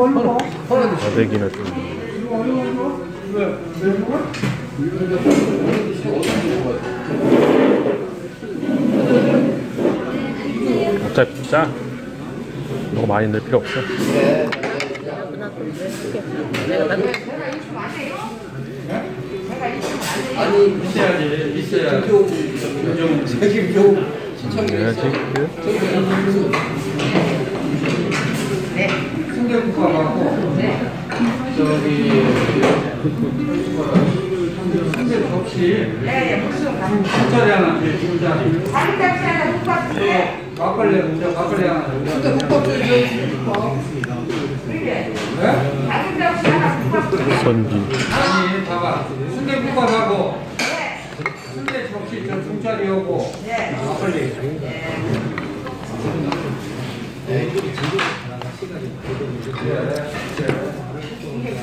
과대기나 좀. 어차피 짜. 너무 많이 넣을 필요 없어. 있어야지 있어야. 승대국밥하고 저기 승대 접시 한짜리 하나 한짜리 막걸리 문제 막걸리 하나 근데 국밥 선기. 아니 봐봐 승대국밥하고 승대 접시 저 중짜리 하고 막걸리 你可以